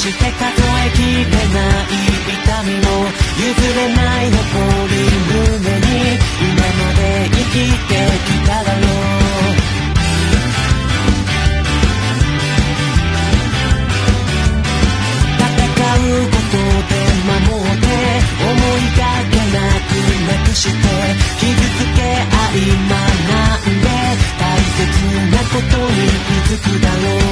して数えきれない痛みも譲れない残り胸に今まで生きてきただろう。戦うことで守って思いがけなくなくして傷つけ合い学んで大切なことに気づくだろう。